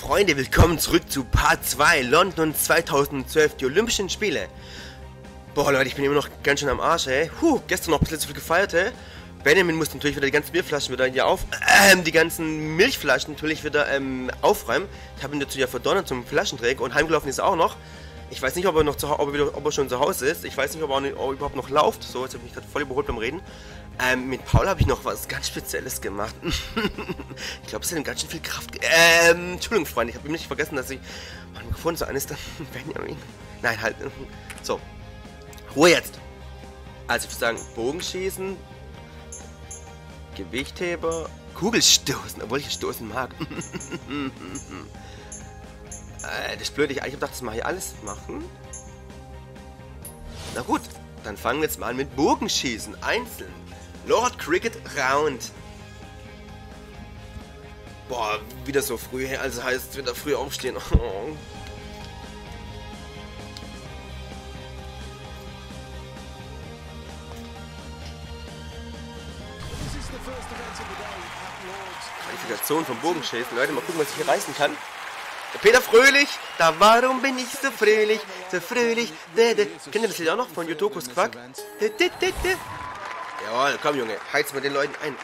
Freunde, willkommen zurück zu Part 2 London 2012, die Olympischen Spiele. Boah, Leute, ich bin immer noch ganz schön am Arsch, ey. Huh, gestern noch ein bisschen zu viel gefeiert, ey. Benjamin musste natürlich wieder die ganzen Bierflaschen wieder hier auf, ähm, die ganzen Milchflaschen natürlich wieder ähm, aufräumen. Ich habe ihn dazu ja verdonnert zum Flaschenträger und heimgelaufen ist er auch noch. Ich weiß nicht, ob er noch zu, ob er, wieder, ob er schon zu Hause ist. Ich weiß nicht, ob er, nicht, ob er überhaupt noch läuft. So, jetzt habe ich mich gerade voll überholt beim Reden. Ähm, mit Paul habe ich noch was ganz Spezielles gemacht. ich glaube, es hat ihm ganz schön viel Kraft. Ähm, Entschuldigung, Freunde, ich habe ihm nicht vergessen, dass ich mein Mikrofon so eines der Benjamin. Nein, halt. So. Ruhe jetzt. Also, ich würde sagen, Bogenschießen, Gewichtheber, Kugelstoßen, obwohl ich stoßen mag. äh, das ist blöd, ich, habe gedacht, das mache ich alles machen. Na gut, dann fangen wir jetzt mal mit Bogenschießen, einzeln. Lord Cricket Round. Boah, wieder so früh, also heißt wieder früh aufstehen. Qualifikation vom Bogenschießen. Leute, mal gucken, was ich hier reißen kann. Peter Fröhlich, da warum bin ich so fröhlich, so fröhlich. De, de. Kennt ihr das Lied auch noch von Jotokus Quack? De, de, de, de. Jawohl, komm Junge, heiz mal den Leuten ein.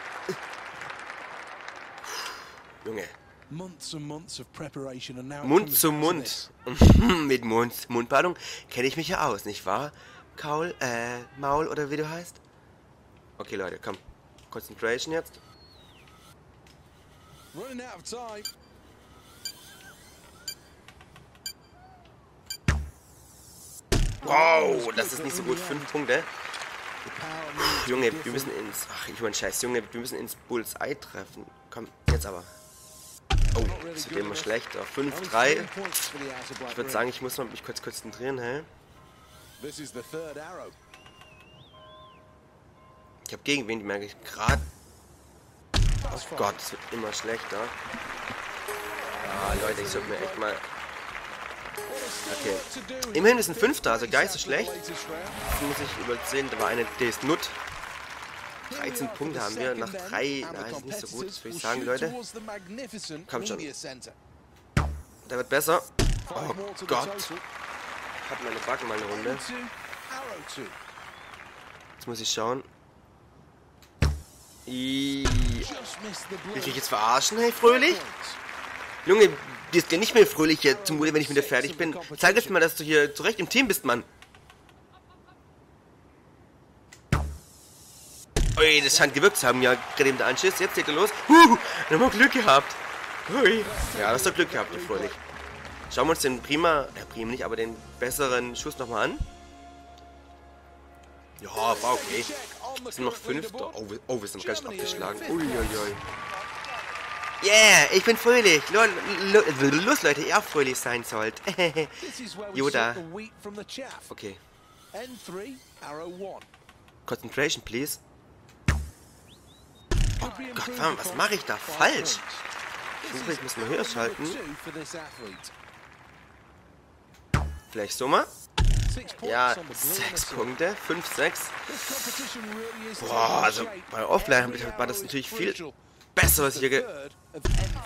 Junge. Mund zu Mund. Mit Mund. Mundbadung kenne ich mich ja aus, nicht wahr? Kaul, äh, Maul oder wie du heißt? Okay, Leute, komm. Concentration jetzt. Wow, das ist nicht so gut. Fünf Punkte. Junge, wir müssen ins... Ach, ich mein Scheiß, Junge, wir müssen ins Bullseye treffen. Komm, jetzt aber. Oh, das wird immer schlechter. 5-3. Ich würde sagen, ich muss mich kurz konzentrieren, hä? Ich habe Gegenwind, merke ich gerade. Oh Gott, es wird immer schlechter. Ah, Leute, ich sollte mir echt mal Okay. Immerhin ist ein Fünfter, also gar nicht so schlecht. Das muss ich übersehen, da war eine, der ist Nut. 13 Punkte haben wir nach drei. Na, ist nicht so gut, das würde ich sagen, Leute. Komm schon. Der wird besser. Oh Gott. Hat meine Backen mal eine Runde. Jetzt muss ich schauen. I Will ich jetzt verarschen, hey, fröhlich? Junge, dir ist ja nicht mehr fröhlich hier zum Mute, wenn ich mit dir fertig bin. Zeig jetzt mal, dass du hier zurecht im Team bist, Mann. Ui, das scheint gewirkt zu haben, ja, gerade eben der Anschiss. Jetzt geht er los. Huh, dann haben wir Glück gehabt. Ui. Ja, hast Glück gehabt, du fröhlich. Schauen wir uns den prima, ja, prima nicht, aber den besseren Schuss nochmal an. Ja, war okay. Es sind noch fünf. Oh, oh, wir sind ganz schön abgeschlagen. Uiuiui. Ui, ui. Yeah, ich bin fröhlich. Los, Leute, ihr auch fröhlich sein sollt. Yoda. Okay. Concentration, please. Oh Gott, was mache ich da falsch? Ich hoffe, ich muss mal höher schalten. Vielleicht so mal? Ja, sechs Punkte. Fünf, sechs. Boah, also bei Offline war das natürlich viel besser, was ich hier ge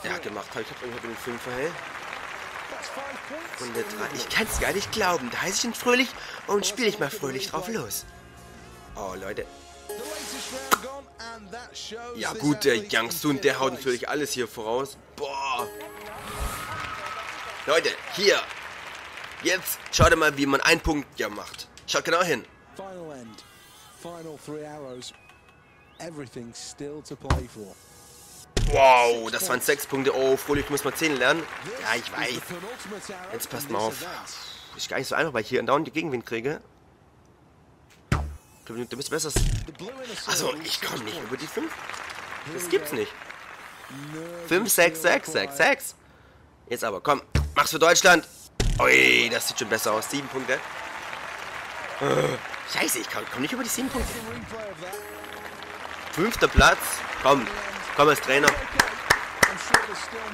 ja, gemacht habe. Ich habe irgendwie den Film verhell. Runde 3. Ich kann es gar nicht glauben. Da heiße ich ihn fröhlich und spiele ich mal fröhlich drauf los. Oh, Leute. Ja gut, der Young Sun, der haut natürlich alles hier voraus. Boah. Leute, hier. Jetzt schaut mal, wie man einen Punkt hier macht. Schaut genau hin. Final end. Final three arrows. Everything's still to play for. Wow, das waren sechs Punkte. Oh, Fröhlich muss mal 10 lernen. Ja, ich weiß. Jetzt passt mal auf. Ist gar nicht so einfach, weil ich hier andauernd die Gegenwind kriege. Du bist besser. Also, ich komme nicht über die 5. Das gibt's nicht. 5, 6, 6, 6, 6. Jetzt aber, komm. Mach's für Deutschland. Ui, das sieht schon besser aus. 7 Punkte. Scheiße, ich komme komm nicht über die 7 Punkte. Fünfter Platz. Komm, Komm als Trainer.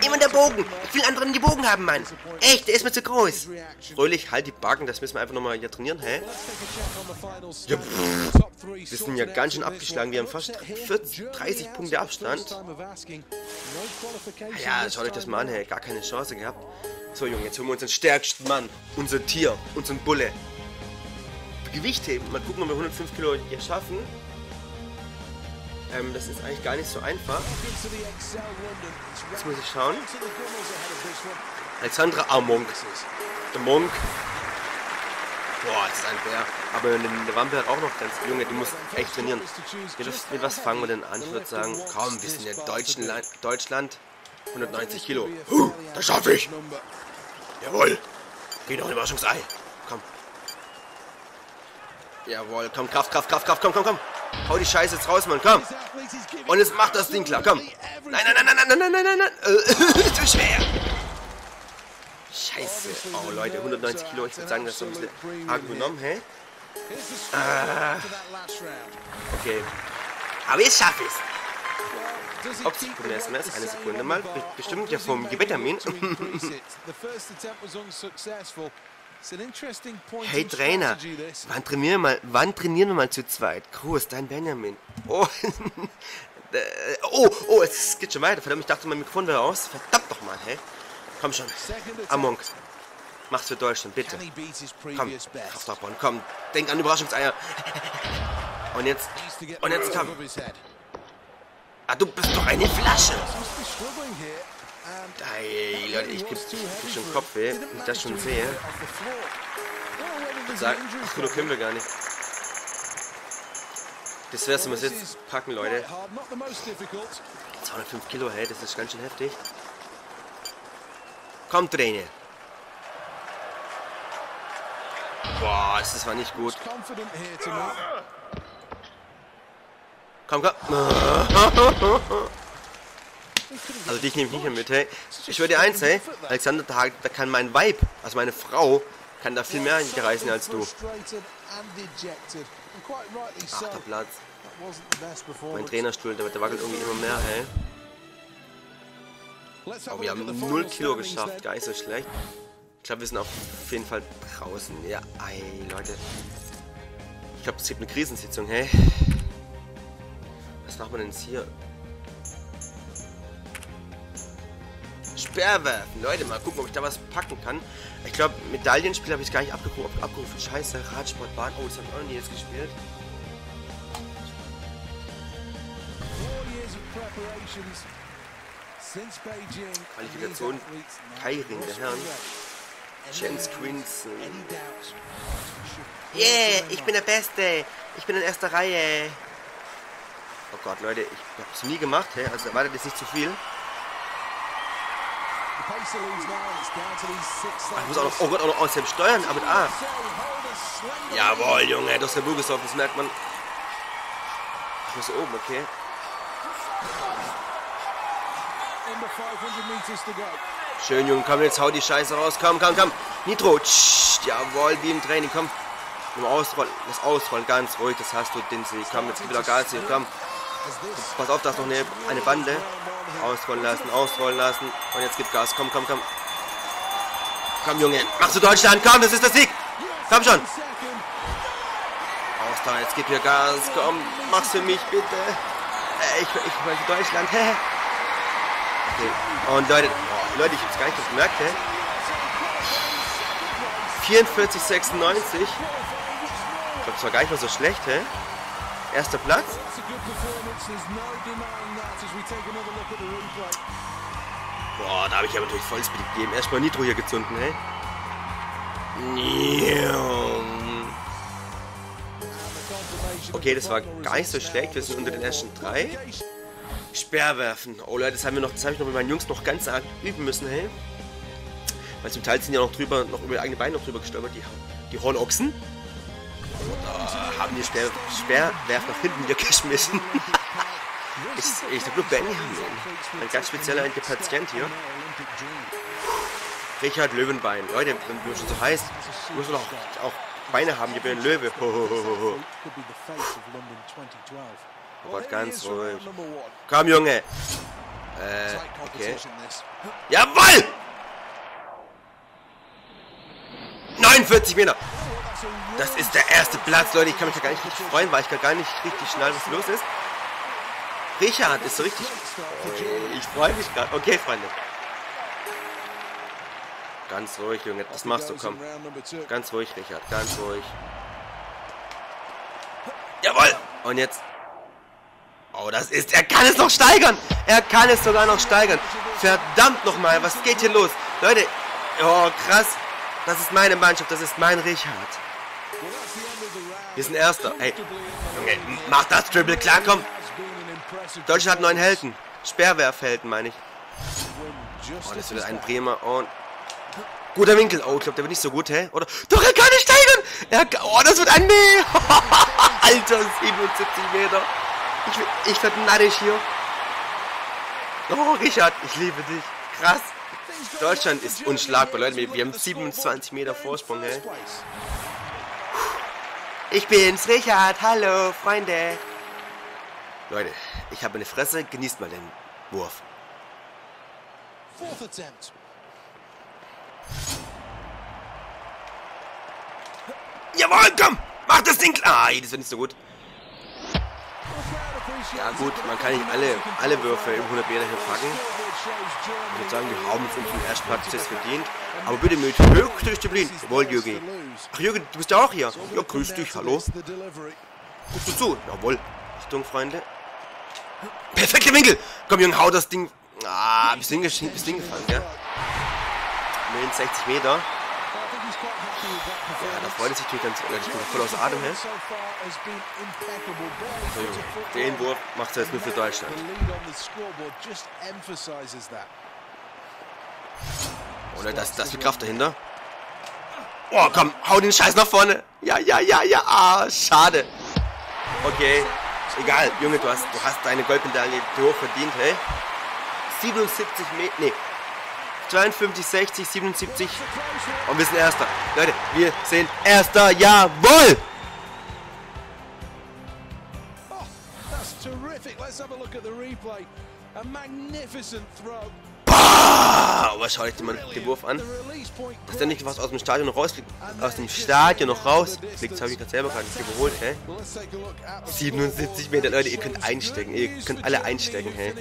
Immer der Bogen. Ich will anderen die Bogen haben, Mann. Echt, der ist mir zu groß. Fröhlich, halt die Backen, das müssen wir einfach nochmal hier trainieren, hä? Ja, pff. Wir sind ja ganz schön abgeschlagen. Wir haben fast 40, 30 Punkte Abstand. Ja, schaut euch das mal an, hey. Gar keine Chance gehabt. So, Junge, jetzt holen wir uns den stärksten Mann. Unser Tier, unseren Bulle. Gewicht heben. Mal gucken, ob wir 105 Kilo hier schaffen. Ähm, das ist eigentlich gar nicht so einfach. Jetzt muss ich schauen. Alexandra ah, Monk. Der Monk. Boah, das ist ein Bär. Aber der Wampe hat auch noch ganz... Junge, du musst echt trainieren. Mit was fangen wir denn an? Ich würde sagen, komm, wir sind ja Deutschland. Deutschland. 190 Kilo. Huh, das schaffe ich. Jawohl. Geh noch ein Überraschungsei. Komm. Jawohl, komm, Kraft, Kraft, Kraft, Kraft, komm, komm, komm. Hau die Scheiße jetzt raus, Mann, komm. Und jetzt mach das Ding klar, komm. Nein, nein, nein, nein, nein, nein, nein, nein, nein. Äh, zu schwer. Scheiße. Oh, Leute, 190 Kilo. Ich würde sagen, das ist so ein bisschen arg genommen, hä? Ah. Okay. Aber jetzt schaffe ich es. Ups, ich komme SMS. Eine Sekunde mal. Bestimmt ja vom Gebetamin. Hey Trainer, wann trainieren, wir mal, wann trainieren wir mal zu zweit? Groß, dein Benjamin. Oh, oh, oh, es geht schon weiter. Verdammt, ich dachte, mein Mikrofon wäre aus. Verdammt doch mal, hey. Komm schon. Among. Mach's für Deutschland, bitte. Komm, Kraftaufbauen, komm. Denk an Überraschungseier. Und jetzt, und jetzt komm. Ah, du bist doch eine Flasche. Ey, Leute, ich krieg, krieg schon Kopfweh, wenn ich das schon sehe. Sag, ach, können wir gar nicht. Das wär's, wenn wir jetzt packen, Leute. 205 Kilo, hey, das ist ganz schön heftig. Komm, Träne. Boah, das war nicht gut. Komm, komm. Also dich nehme ich nicht mehr mit, hey. Ich würde dir eins, hey. Alexander, da, da kann mein Weib, also meine Frau, kann da viel mehr reißen als du. Achter Platz. Mein Trainerstuhl, der, der wackelt irgendwie immer mehr, hey. Oh, wir haben 0 Kilo geschafft, gar nicht so schlecht. Ich glaube, wir sind auf jeden Fall draußen. Ja, ey, Leute. Ich glaube, es gibt eine Krisensitzung, hey. Was macht man denn jetzt hier? Speerwerfen. Leute, mal gucken, ob ich da was packen kann. Ich glaube, Medaillenspiel habe ich gar nicht abgerufen. abgerufen. Scheiße, Radsportbahn. Oh, das habe ich auch noch nie jetzt gespielt. Qualifikation Kairing der Herren. Jens Quinson. Yeah, ich bin der Beste. Ich bin in erster Reihe. Oh Gott, Leute, ich habe es nie gemacht, hey? also erwartet jetzt nicht zu viel. Ich muss auch noch, oh Gott, auch noch aus dem Steuern, aber ah. Jawohl, Junge, das ist der Bugesov, das merkt man. Ich muss oben, okay. Schön, Junge, komm, jetzt hau die Scheiße raus. Komm, komm, komm. Nitro. Tsch, jawohl, wie im Training, komm. Nur ausrollen, das Ausrollen, ganz ruhig, das hast du, Dinsi. Komm, jetzt gib wieder Gas hier, komm. Pass auf, da ist noch eine, eine Bande. Ausrollen lassen, ausrollen lassen. Und jetzt gib Gas, komm, komm, komm. Komm, Junge, machst du Deutschland, komm, das ist der Sieg. Komm schon. Aus da, jetzt gib hier Gas, komm, mach's für mich, bitte. Äh, ich, ich möchte Deutschland? Okay. Und Leute, Leute, ich hab's gar nicht gemerkt, hä? 44, 96. Ich glaube, das war gar nicht mal so schlecht, hä? Erster Platz. Boah, da habe ich aber natürlich volles Speed gegeben. Erstmal Nitro hier gezunden, hey. Okay, das war gar nicht so schlecht. Wir sind unter den ersten drei. Sperrwerfen. Oh Leute, das haben wir noch, das habe ich noch mit meinen Jungs noch ganz arg üben müssen, hey. Weil zum Teil sind ja noch drüber, noch über eigene Beine noch drüber gestolpert, die, die Hornochsen. Oder haben die Sperr, Sperrwerfer nach hinten wieder geschmissen. ich, ich glaube, Benny haben wir Ein ganz spezieller Patient hier. Richard Löwenbein. Leute, wenn du schon so heißt, musst du doch auch, auch Beine haben. Ich bin ein Löwe. Ho, ho, ho, ho. Oh Gott, ganz ruhig. Komm, Junge. Äh, okay. Jawoll! 49 Meter. Das ist der erste Platz, Leute. Ich kann mich da gar nicht richtig freuen, weil ich gar nicht richtig schnell, was los ist. Richard ist so richtig... Oh, ich freue mich gerade. Okay, Freunde. Ganz ruhig, Junge. Das machst du, komm. Ganz ruhig, Richard. Ganz ruhig. Jawoll! Und jetzt... Oh, das ist... Er kann es noch steigern! Er kann es sogar noch steigern. Verdammt nochmal, was geht hier los? Leute, oh, krass. Das ist meine Mannschaft, das ist mein Richard. Wir sind Erster. Hey, Junge, mach das Dribble klar, komm. Deutschland hat neun Helden. Sperrwerfhelden, meine ich. Oh, das wird ein Bremer und... Guter Winkel. Oh, ich glaube, der wird nicht so gut, hä? Oder... Doch, er kann nicht steigern! Er, oh, das wird ein Mehr! Alter, 77 Meter. Ich, ich werde neidisch hier. Oh, Richard, ich liebe dich. Krass. Deutschland ist unschlagbar, Leute. Wir, wir haben 27 Meter Vorsprung, hä? Ich bin's, Richard. Hallo, Freunde. Leute, ich habe eine Fresse. Genießt mal den Wurf. Jawohl, komm! Mach das Ding klar! Ah, das wird nicht so gut. Ja gut, man kann nicht alle, alle Würfe im 100 Meter hier packen. Ich würde sagen, wir haben uns unseren ersten Platz jetzt verdient. Aber bitte mit Höchstdisziplin. Jawohl, Jürgen. Ach, Jürgen, du bist ja auch hier. Ja, grüß dich, hallo. Guckst du zu? Jawohl. Achtung, Freunde. Perfekter Winkel. Komm, Jürgen, hau das Ding. Ah, bist hingefallen, gell? 69 Meter. Ja, da freut es sich natürlich ganz. Ich bin voll aus Atem her. So, den Wurf macht er jetzt nur für Deutschland. Oder das, das viel Kraft dahinter. Oh, komm, hau den Scheiß nach vorne. Ja, ja, ja, ja. Ah, schade. Okay. Egal, Junge, du hast, du hast deine Goldmedaille hoch verdient, hey. 77 Meter. Nee, 52, 60, 77 und wir sind Erster. Leute, wir sind Erster. Jawohl! Oh, that's terrific. Let's have a look at the replay. A magnificent throw. Boah, was schaut euch den, den Wurf an? Dass der nicht was aus dem Stadion noch rausfliegt, aus dem Stadion noch rausfliegt, das habe ich gerade selber gerade nicht überholt, hä? 77 Meter, Leute, ihr könnt einstecken, ihr könnt alle einstecken, hä?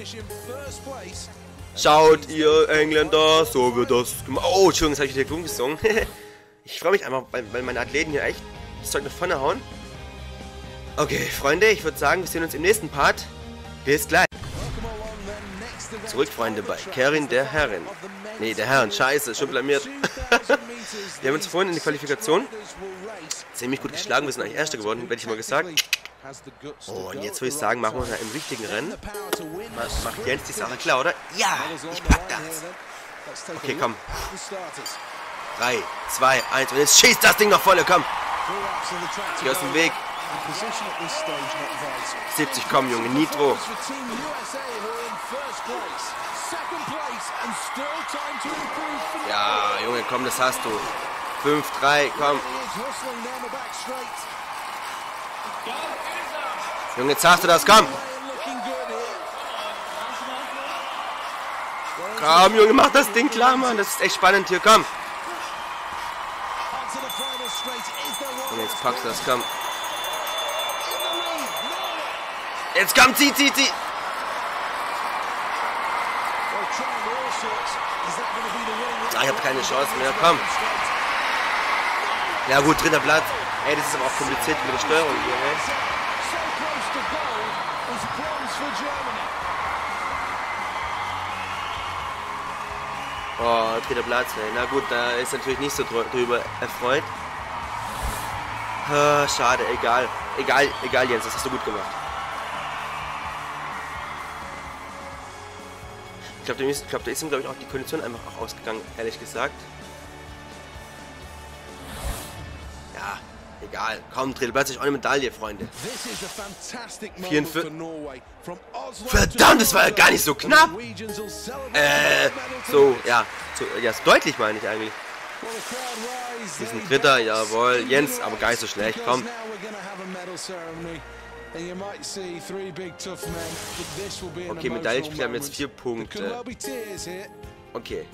Schaut ihr Engländer, so wird das gemacht. Oh, Entschuldigung, jetzt habe ich wieder Grün gesungen. ich freue mich einfach, weil, meine Athleten hier echt das Zeug nach vorne hauen. Okay, Freunde, ich würde sagen, wir sehen uns im nächsten Part. Bis gleich. Zurück, Freunde, bei Kerin der Herrin. Nee, der Herren, scheiße, schon blamiert. wir haben uns vorhin in der Qualifikation ziemlich gut geschlagen. Wir sind eigentlich Erster geworden, werde ich mal gesagt. Oh, und jetzt würde ich sagen, machen wir mal im richtigen Rennen. Macht Jens die Sache klar, oder? Ja, ich pack das. Okay, komm. 3, 2, 1 und jetzt schießt das Ding noch volle, komm. Geh aus dem Weg. 70, komm, Junge, Nitro. Ja, Junge, komm, das hast du. 5, 3, komm. Junge, jetzt hast du das, komm. Komm, Junge, mach das Ding klar, Mann. Das ist echt spannend hier, komm. Und jetzt packst du das, komm. Jetzt komm, zieh, zieh, zieh. Ah, ich habe keine Chance mehr, komm. Ja gut, dritter Platz. Ey, das ist aber auch kompliziert mit der Steuerung hier, ey. Oh, dritter Platz, ey. Na gut, da ist natürlich nicht so drüber erfreut. Ah, schade, egal. Egal, egal, Jens, das hast du gut gemacht. Ich glaube, da, glaub, da ist ihm, glaube ich, auch die Kondition einfach auch ausgegangen, ehrlich gesagt. Egal. Komm, Platz ist auch eine Medaille, Freunde. 44. Verdammt, das war ja gar nicht so knapp. Äh, so, ja. So, ja, ist deutlich, meine ich eigentlich. Wir sind Dritter, jawohl. Jens, aber gar nicht so schlecht, komm. Okay, Medaillenspieler haben jetzt vier Punkte. Okay.